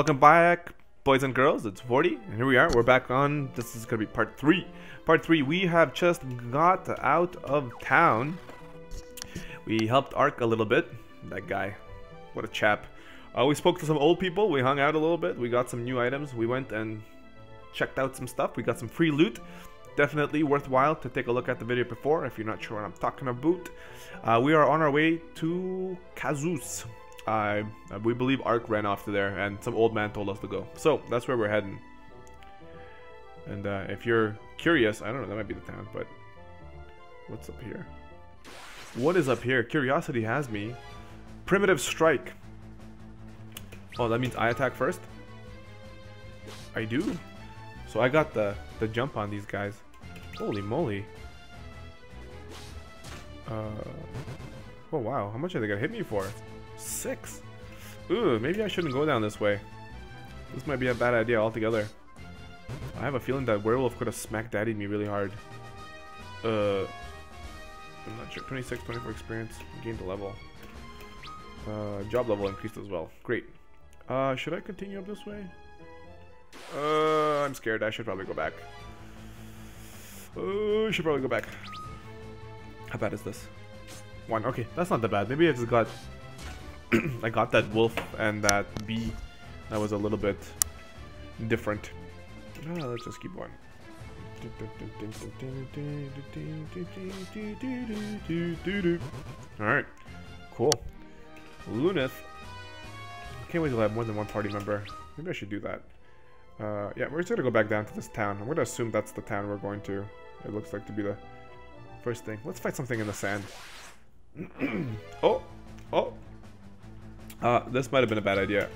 welcome back, boys and girls. It's Vortie, and here we are. We're back on. This is gonna be part three. Part three. We have just got out of town. We helped Arc a little bit. That guy, what a chap. Uh, we spoke to some old people. We hung out a little bit. We got some new items. We went and checked out some stuff. We got some free loot. Definitely worthwhile to take a look at the video before if you're not sure what I'm talking about. Uh, we are on our way to Kazus. Uh, we believe Arc ran off to there and some old man told us to go. So that's where we're heading. And uh, if you're curious, I don't know, that might be the town, but what's up here? What is up here? Curiosity has me. Preemptive strike. Oh, that means I attack first? I do. So I got the, the jump on these guys. Holy moly. Uh, oh wow, how much are they gonna hit me for? Six. Ooh, maybe I shouldn't go down this way. This might be a bad idea altogether. I have a feeling that Werewolf could have smacked daddied me really hard. Uh, I'm not sure. 26, 24 experience. Gained a level. Uh, job level increased as well. Great. Uh, should I continue up this way? Uh, I'm scared. I should probably go back. I should probably go back. How bad is this? One. Okay, that's not that bad. Maybe I just got... I got that wolf and that bee. That was a little bit different. Ah, let's just keep going. Alright. Cool. Luneth. Can't wait to have more than one party member. Maybe I should do that. Uh, yeah, we're just gonna go back down to this town. I'm gonna assume that's the town we're going to. It looks like to be the first thing. Let's fight something in the sand. oh! Oh! Uh, this might have been a bad idea.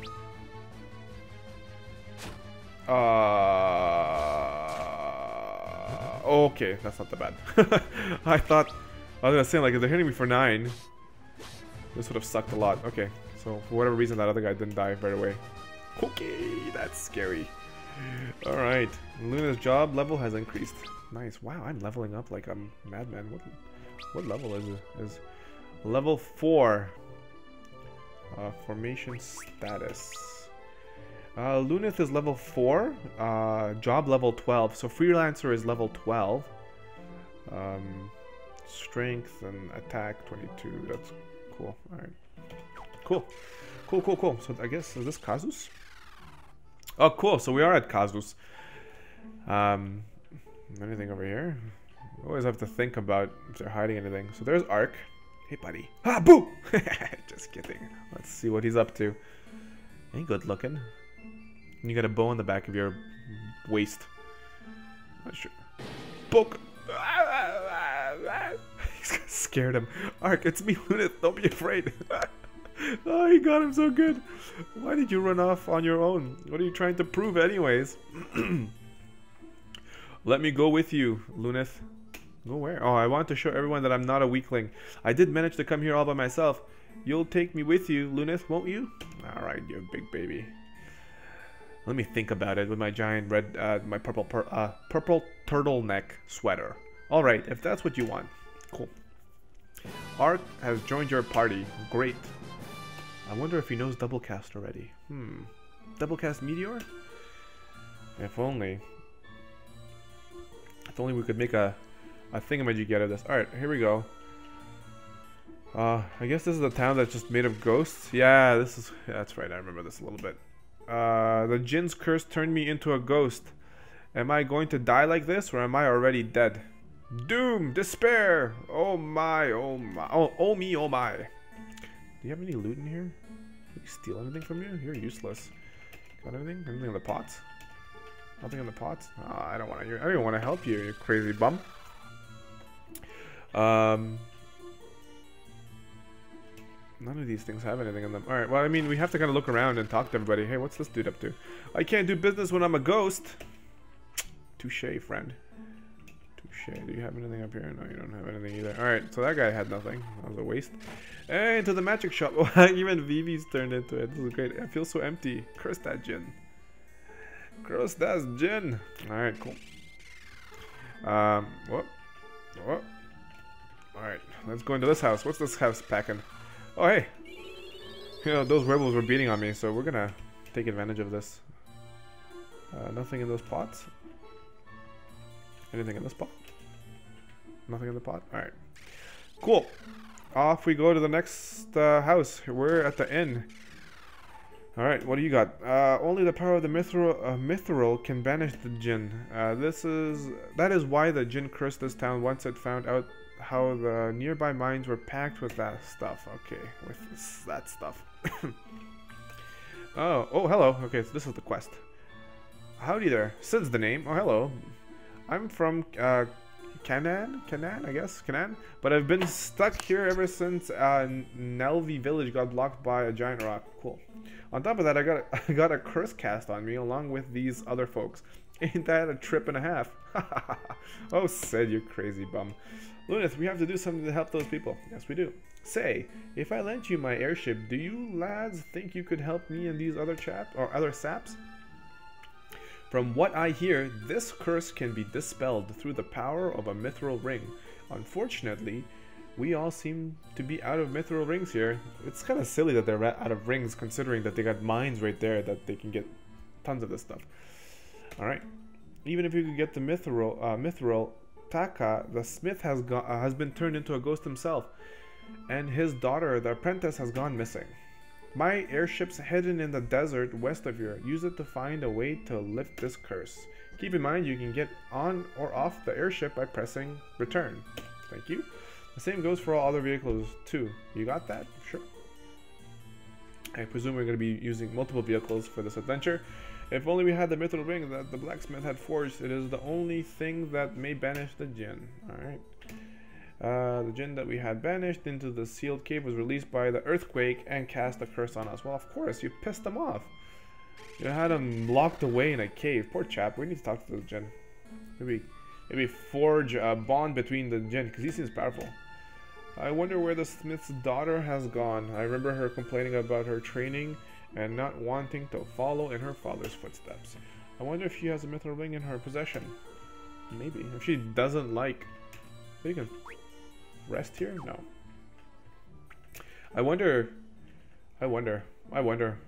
Uh, okay, that's not that bad. I thought, I was gonna say, like, if they're hitting me for 9, this would have sucked a lot. Okay, so for whatever reason, that other guy didn't die right away. Okay, that's scary. Alright, Luneth's job level has increased. Nice. Wow, I'm leveling up like I'm madman. What what level is it? Is level 4. Uh, formation status. Uh, Luneth is level 4, uh, job level 12, so Freelancer is level 12. Um, strength and attack 22, that's cool. Alright. Cool. Cool, cool, cool. So I guess, is this Kazus? Oh, cool. So we are at Kazus. Um, anything over here? Always have to think about if they're hiding anything. So there's Arc. Hey, buddy. Ah, boo! Just kidding. Let's see what he's up to. Ain't good looking. You got a bow on the back of your waist. Not sure. Poke! scared him. Arc, it's me, Luneth. Don't be afraid. oh, he got him so good. Why did you run off on your own? What are you trying to prove anyways? Let me go with you, Luneth. Go where? Oh, I want to show everyone that I'm not a weakling. I did manage to come here all by myself. You'll take me with you, Luneth, won't you? Alright, you big baby. Let me think about it with my giant red, uh, my purple, pur uh, purple turtleneck sweater. Alright, if that's what you want. Cool. Arc has joined your party. Great. I wonder if he knows Doublecast already. Hmm. Doublecast Meteor? If only. If only we could make a, a get out of this. Alright, here we go. Uh, I guess this is a town that's just made of ghosts. Yeah, this is... Yeah, that's right, I remember this a little bit. Uh, the Djinn's curse turned me into a ghost. Am I going to die like this, or am I already dead? Doom! Despair! Oh my, oh my, oh, oh me, oh my. Do you have any loot in here? Can we steal anything from you? You're useless. Got anything? Anything in the pots? Nothing in the pots? Oh, I don't want to. I don't even want to help you, you crazy bum. Um, None of these things have anything in them. Alright, well, I mean, we have to kind of look around and talk to everybody. Hey, what's this dude up to? I can't do business when I'm a ghost. Touche, friend. Touche. Do you have anything up here? No, you don't have anything either. Alright, so that guy had nothing. That was a waste. Hey, into the magic shop. Even Vivi's turned into it. This is great. I feel so empty. Curse that Djinn. Curse that Djinn. Alright, cool. Um, what? What? Alright, let's go into this house. What's this house packing? Oh, hey. You know, those rebels were beating on me, so we're gonna take advantage of this. Uh, nothing in those pots. Anything in this pot? Nothing in the pot? Alright. Cool. Off we go to the next uh, house. We're at the inn. Alright, what do you got? Uh, only the power of the mithril, uh, mithril can banish the Djinn. Uh, this is... That is why the Djinn cursed this town once it found out how the nearby mines were packed with that stuff. Okay, with that stuff. oh, oh, hello. Okay, so this is the quest. Howdy there. Cid's the name. Oh, hello. I'm from uh, Canaan? Canaan, I guess? Canaan? But I've been stuck here ever since uh, Nelvi village got blocked by a giant rock. Cool. On top of that, I got, I got a curse cast on me along with these other folks. Ain't that a trip and a half? oh, Cid, you crazy bum. Luneth, we have to do something to help those people. Yes, we do. Say, if I lent you my airship, do you lads think you could help me and these other chaps or other saps? From what I hear, this curse can be dispelled through the power of a mithril ring. Unfortunately, we all seem to be out of mithril rings here. It's kind of silly that they're out of rings considering that they got mines right there that they can get tons of this stuff. Alright. Even if you could get the mithril, uh, mithril Takka, the smith has, uh, has been turned into a ghost himself. And his daughter, the apprentice, has gone missing. My airship's hidden in the desert west of here. Use it to find a way to lift this curse. Keep in mind you can get on or off the airship by pressing return. Thank you. The same goes for all other vehicles too. You got that? Sure. I presume we're going to be using multiple vehicles for this adventure. If only we had the mithril ring that the blacksmith had forged. It is the only thing that may banish the Djinn. Alright. Uh, the Djinn that we had banished into the sealed cave was released by the earthquake and cast a curse on us. Well, of course, you pissed them off. You had them locked away in a cave. Poor chap. We need to talk to the Djinn. Maybe, maybe forge a bond between the Djinn, because he seems powerful. I wonder where the smith's daughter has gone. I remember her complaining about her training and not wanting to follow in her father's footsteps. I wonder if she has a mithril ring in her possession. Maybe. If she doesn't like... You can rest here? No. I wonder. I wonder. I wonder.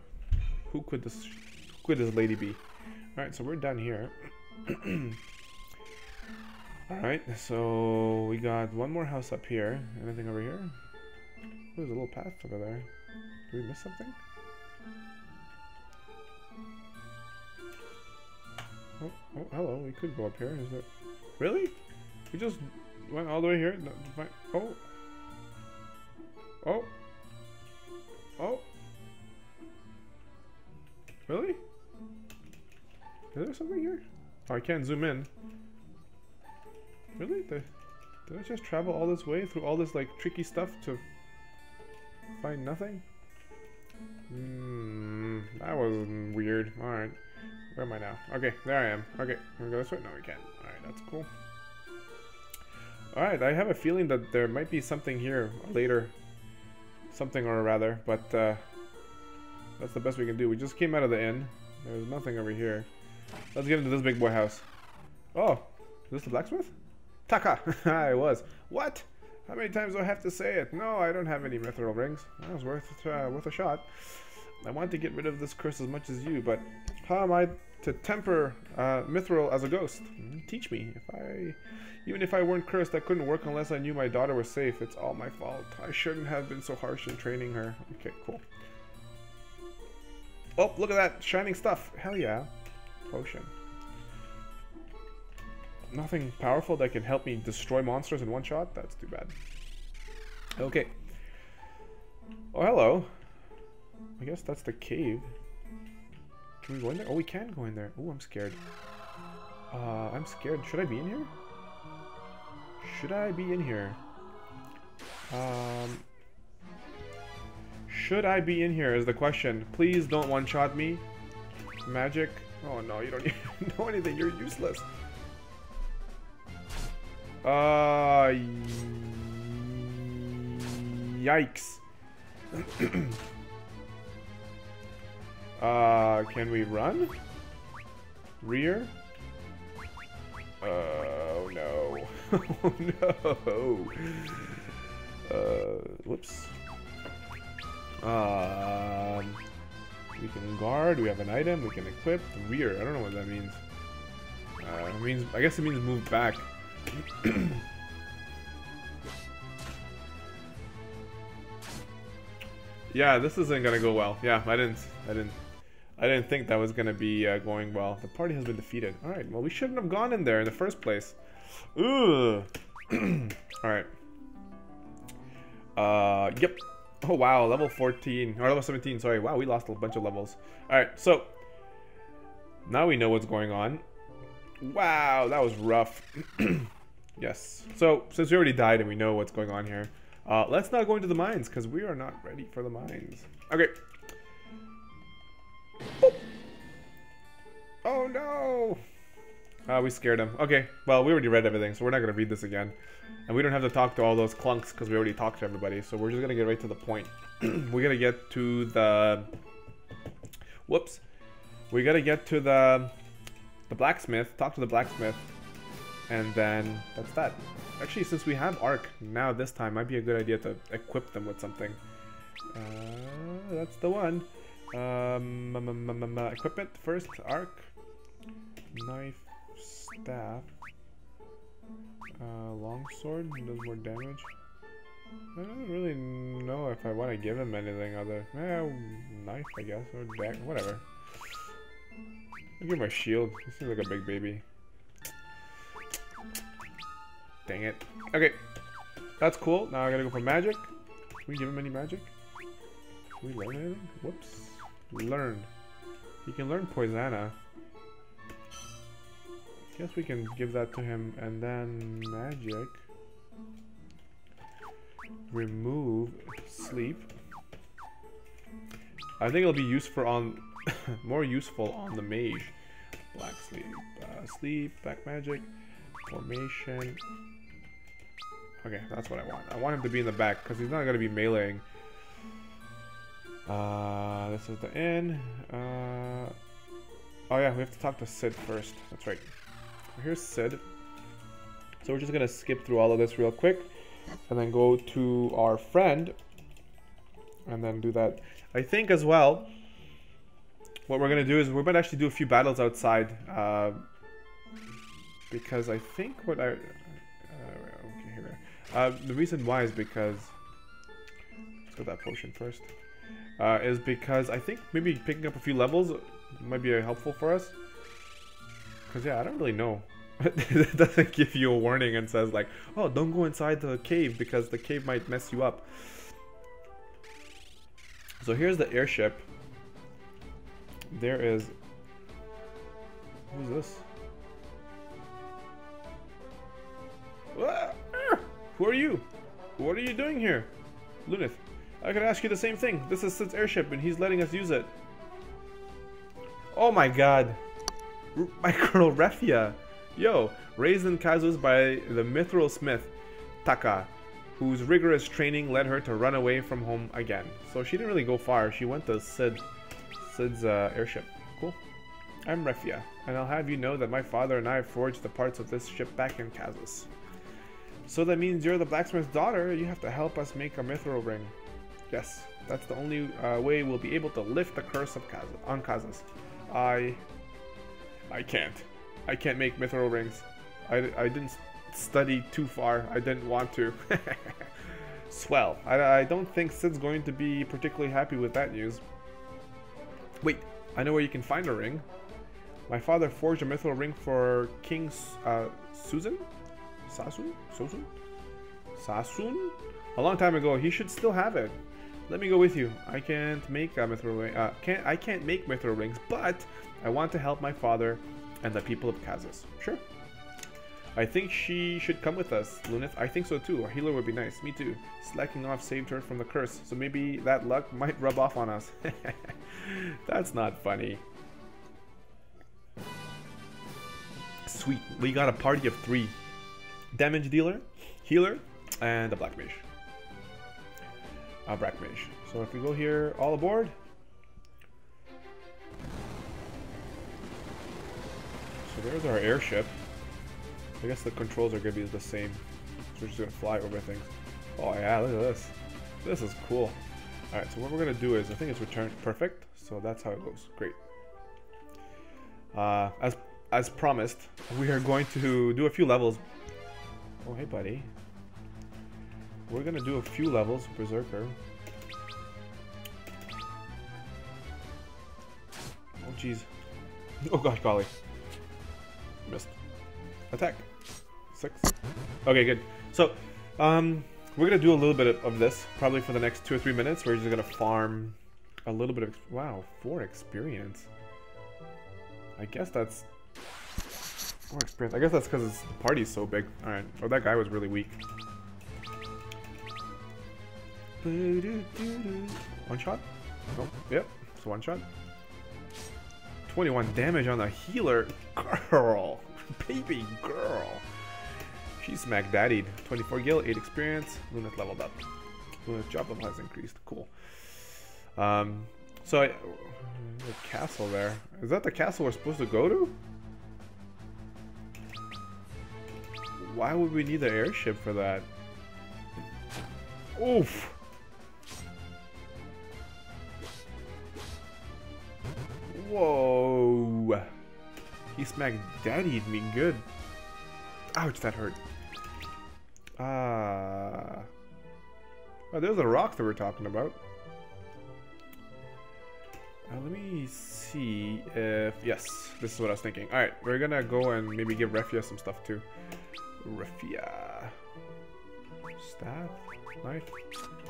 Who could this? Who could this lady be? All right, so we're done here. All right, so we got one more house up here. Anything over here? There's a little path over there. Did we miss something? Oh, oh, hello. We could go up here. Is it? Really? We just went all the way here. Oh. Oh. Oh. Really? Is there something here? Oh, I can't zoom in. Really? Did I just travel all this way through all this like tricky stuff to find nothing? Hmm, that was weird. Alright. Where am I now? Okay, there I am. Okay, can we go this way? No, we can't. Alright, that's cool. Alright, I have a feeling that there might be something here later. Something or rather, but uh, that's the best we can do. We just came out of the inn. There's nothing over here. Let's get into this big boy house. Oh, is this the blacksmith? Takka! I was. What? How many times do I have to say it? No, I don't have any mithril rings. That was worth, uh, worth a shot. I want to get rid of this curse as much as you, but how am I to temper uh, mithril as a ghost? Hmm, teach me. If I even if I weren't cursed, I couldn't work unless I knew my daughter was safe. It's all my fault. I shouldn't have been so harsh in training her. Okay, cool. Oh, look at that shining stuff. Hell yeah. Potion. Nothing powerful that can help me destroy monsters in one shot? That's too bad. Okay. Oh, hello. I guess that's the cave. Can we go in there? Oh, we can go in there. Oh, I'm scared. Uh, I'm scared. Should I be in here? Should I be in here? Um, should I be in here is the question. Please don't one-shot me. Magic. Oh no, you don't even know anything. You're useless. Uh, yikes. uh, can we run? Rear? Oh no. oh no. Uh, whoops. Um, We can guard, we have an item, we can equip, rear, I don't know what that means. Uh, means, I guess it means move back. yeah, this isn't gonna go well. Yeah, I didn't, I didn't, I didn't think that was gonna be uh, going well. The party has been defeated. All right, well we shouldn't have gone in there in the first place. Ooh. All right. Uh, yep. Oh wow, level 14 or level 17. Sorry. Wow, we lost a bunch of levels. All right, so now we know what's going on. Wow, that was rough. yes. So since we already died and we know what's going on here, uh, let's not go into the mines because we are not ready for the mines. Okay. Boop. Oh no! Uh, we scared him. Okay, well, we already read everything, so we're not going to read this again. And we don't have to talk to all those clunks because we already talked to everybody. So we're just going to get right to the point. we're going to get to the... Whoops. We got to get to the the blacksmith, talk to the blacksmith, and then that's that. Actually, since we have Arc now this time, might be a good idea to equip them with something. Uh, that's the one. Um, equip it first, Arc. Knife, staff. Uh, longsword does more damage. I don't really know if I want to give him anything other. Eh, knife, I guess, or deck, whatever. I'll give him a shield. He seems like a big baby. Dang it. Okay. That's cool. Now I gotta go for magic. Can we give him any magic? Can we learn anything? Whoops. Learn. He can learn Poisona. Guess we can give that to him and then magic. Remove sleep. I think it'll be useful on more useful on the mage. Black sleep, uh, sleep, black magic, formation. Okay, that's what I want. I want him to be in the back because he's not gonna be meleeing. Uh, this is the inn. Uh, oh yeah, we have to talk to Cid first. That's right. Here's Cid. So we're just gonna skip through all of this real quick and then go to our friend and then do that. I think as well, what we're gonna do is we might actually do a few battles outside uh, because I think what I uh, the reason why is because let's get that potion first. Uh, is because I think maybe picking up a few levels might be helpful for us. Because yeah I don't really know. It doesn't give you a warning and says like oh don't go inside the cave because the cave might mess you up. So here's the airship. There is... Who's this? Who are you? What are you doing here? Luneth, I could ask you the same thing. This is Cid's airship and he's letting us use it. Oh my god. My girl Refia. Yo, raised in Kazus by the mithril smith, Takka, whose rigorous training led her to run away from home again. So she didn't really go far. She went to Cid Cid's uh, airship. Cool. I'm Refia, and I'll have you know that my father and I forged the parts of this ship back in Kazus. So that means you're the blacksmith's daughter, you have to help us make a mithril ring. Yes, that's the only uh, way we'll be able to lift the curse of Kaz on Kazus. I... I can't. I can't make mithril rings. I, I didn't study too far. I didn't want to. Swell. I, I don't think Cid's going to be particularly happy with that news. Wait, I know where you can find a ring. My father forged a mithril ring for King uh, Susan? Sasun? Sosun? Sasun? A long time ago. He should still have it. Let me go with you. I can't make a mithril ring. Uh, can't, I can't make mithril rings, but I want to help my father and the people of Kazus. Sure. I think she should come with us, Luneth. I think so too. A healer would be nice. Me too. Slacking off saved her from the curse, so maybe that luck might rub off on us. That's not funny. Sweet. We got a party of three. Damage dealer, healer, and a black mage. A black mage. So if we go here, all aboard. So there's our airship. I guess the controls are to be the same. So we're just to fly over things. Oh yeah, look at this. This is cool. Alright, so what we're gonna do is, I think it's return perfect, so that's how it goes. Great. Uh, as as promised, we are going to do a few levels. Oh, hey, buddy. We're gonna do a few levels, Berserker. Oh, jeez. Oh, gosh, golly. Missed. Attack. Six. Okay, good. So, um, we're gonna do a little bit of this, probably for the next two or three minutes. We're just gonna farm a little bit of, wow, four experience. I guess that's more experience. I guess that's because the party's so big. Alright. Oh, that guy was really weak. One shot? Oh, yep. It's one shot. 21 damage on the healer. Girl. Baby girl. She's smacked daddied. 24 gil, 8 experience. Luneth's leveled up. Luneth's job level has increased. Cool. Um, so, I, the castle there. Is that the castle we're supposed to go to? Why would we need the airship for that? Oof! Whoa! He smacked daddied me good. Ouch, that hurt. Ah. Uh, oh, there's a rock that we're talking about. Uh, let me see if... Yes, this is what I was thinking. Alright, we're gonna go and maybe give Refia some stuff too. Refia. Staff. Knife.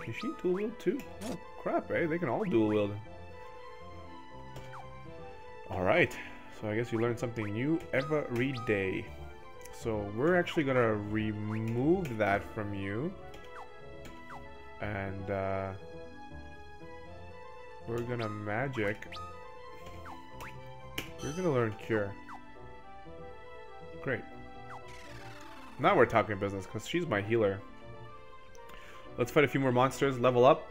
Can she dual wield too? Oh crap, eh? They can all dual wield. Alright. So I guess you learn something new every day. So we're actually gonna remove that from you. And uh, we're gonna magic. We're gonna learn cure. Great. Now we're talking business, because she's my healer. Let's fight a few more monsters, level up,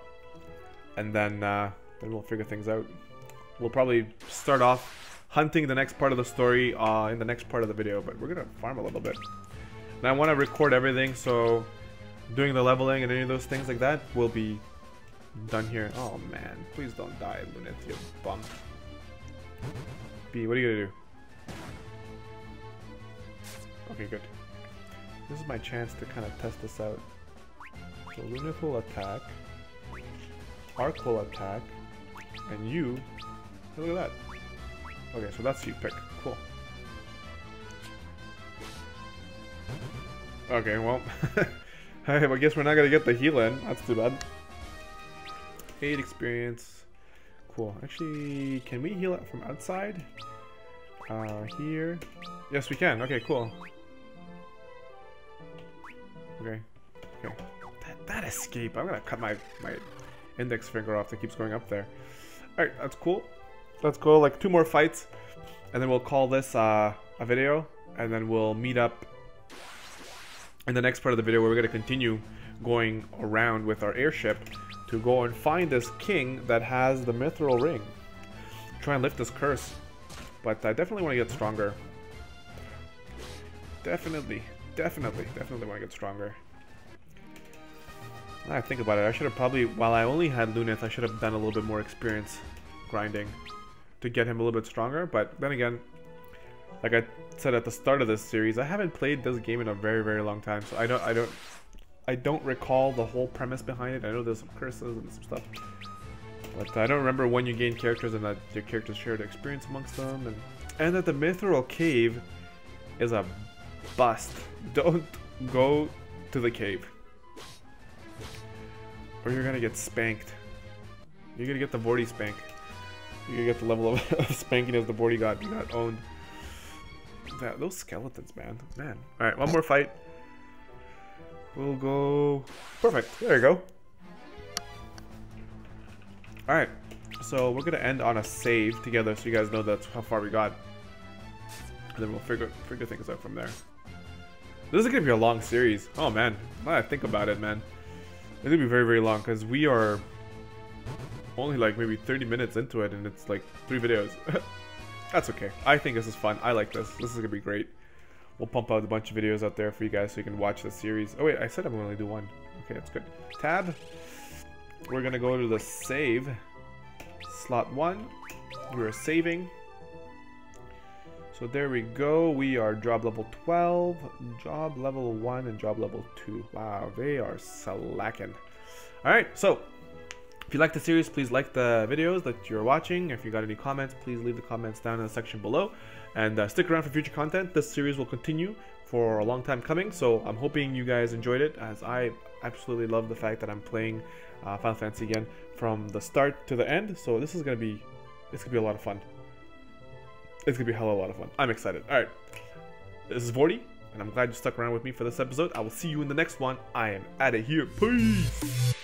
and then, uh, then we'll figure things out. We'll probably start off hunting the next part of the story uh, in the next part of the video, but we're gonna farm a little bit. And I want to record everything, so doing the leveling and any of those things like that will be done here. Oh man, please don't die, Luneth, you bum. B, what are you gonna do? Okay, good. This is my chance to kind of test this out. So Luneth will attack. Arc will attack. And you... Look at that. Okay, so that's you pick. Cool. Okay, well... I guess we're not gonna get the heal in. That's too bad. 8 experience. Cool. Actually, can we heal it from outside? Uh, here. Yes, we can. Okay, cool. Okay. That, that escape. I'm gonna cut my, my index finger off that keeps going up there. Alright, that's cool. Let's go like two more fights. And then we'll call this uh, a video. And then we'll meet up in the next part of the video where we're gonna continue going around with our airship to go and find this king that has the mithril ring. Try and lift this curse. But I definitely want to get stronger. Definitely. Definitely, definitely want to get stronger. I think about it, I should have probably, while I only had Luneth, I should have done a little bit more experience grinding to get him a little bit stronger, but then again, like I said at the start of this series, I haven't played this game in a very, very long time, so I don't, I don't, I don't recall the whole premise behind it. I know there's some curses and some stuff, but I don't remember when you gain characters and that your characters share the experience amongst them, and, and that the Mithril Cave is a bust. Don't go to the cave. Or you're gonna get spanked. You're gonna get the Vortie spank. You're gonna get the level of spanking as the Vortie got, got owned. That, those skeletons, man. Man. Alright, one more fight. We'll go... Perfect. There you go. Alright. So we're gonna end on a save together so you guys know that's how far we got. And then we'll figure figure things out from there. This is gonna be a long series. Oh man, now I think about it, man. It's gonna be very, very long because we are only like maybe 30 minutes into it and it's like three videos. That's okay. I think this is fun. I like this. This is gonna be great. We'll pump out a bunch of videos out there for you guys so you can watch the series. Oh wait, I said I'm gonna only do one. Okay, that's good. Tab. we're gonna go to the save. Slot 1. We're saving. So there we go. We are job level 12, job level 1, and job level 2. Wow, they are slacking. Alright, so if you like the series, please like the videos that you're watching. If you got any comments, please leave the comments down in the section below. And uh, stick around for future content. This series will continue for a long time coming, so I'm hoping you guys enjoyed it, as I absolutely love the fact that I'm playing uh, Final Fantasy again from the start to the end. So this is gonna be, it's gonna be a lot of fun. It's gonna be a hell of a lot of fun. I'm excited. All right, this is Vortie, and I'm glad you stuck around with me for this episode. I will see you in the next one. I am out of here. Peace.